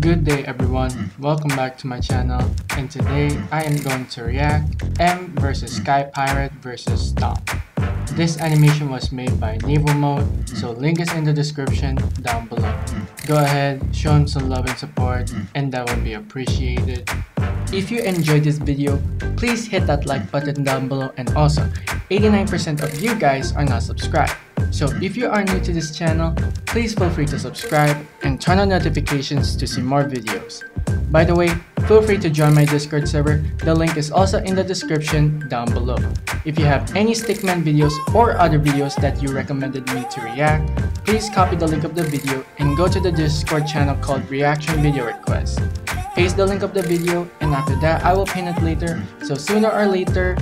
Good day everyone, welcome back to my channel and today I am going to react M versus Sky Pirate versus Stomp. This animation was made by Naval Mode, so link is in the description down below. Go ahead, show him some love and support and that would be appreciated. If you enjoyed this video, please hit that like button down below and also 89% of you guys are not subscribed. So if you are new to this channel, please feel free to subscribe and turn on notifications to see more videos. By the way, feel free to join my Discord server, the link is also in the description down below. If you have any Stickman videos or other videos that you recommended me to react, please copy the link of the video and go to the Discord channel called Reaction Video Request. Paste the link of the video and after that I will pin it later, so sooner or later,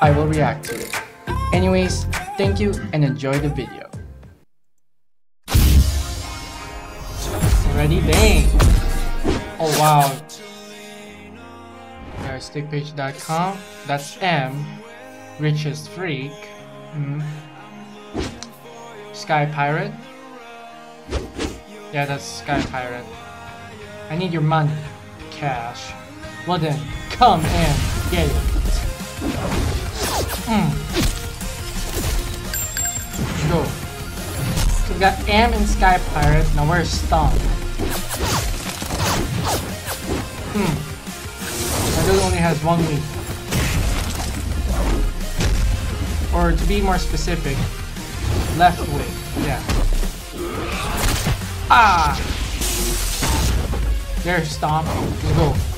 I will react to it. Anyways, thank you and enjoy the video. Ready? Bang! Oh wow. There's stickpage.com. That's M. Richest Freak. Mm. Sky Pirate. Yeah, that's Sky Pirate. I need your money. Cash. Well then, come and get it. Mm. Go. We got M and Sky Pirate. Now where's Stomp? Hmm. My dude only has one week. Or to be more specific, left wing. Yeah. Ah! There's Stomp. Let's go.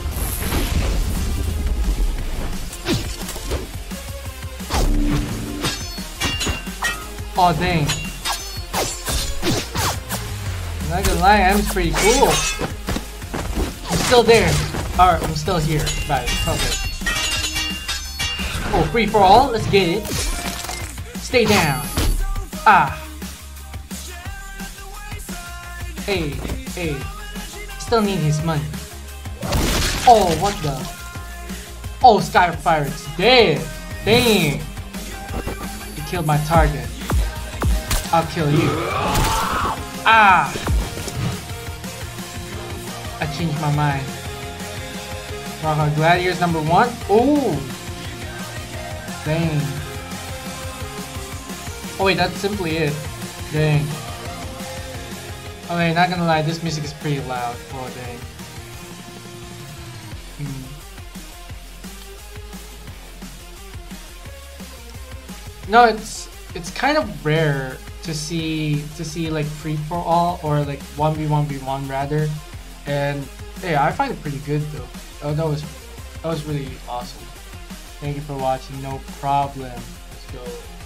Oh dang. Not gonna lie, Ehm's pretty cool. I'm still there. Alright, I'm still here. Right, okay. Oh, free for all? Let's get it. Stay down. Ah. Hey, hey. Still need his money. Oh, what the? Oh, Sky Pirate's dead. Dang. He killed my target. I'll kill you. Ah! I changed my mind. Rock Gladiators number one? Ooh! Dang. Oh wait, that's simply it. Dang. Okay, not gonna lie, this music is pretty loud. Oh dang. Hmm. No, it's it's kind of rare to see to see like free for all or like one v one v one rather, and yeah, I find it pretty good though. Oh, that was that was really awesome. Thank you for watching. No problem. Let's go.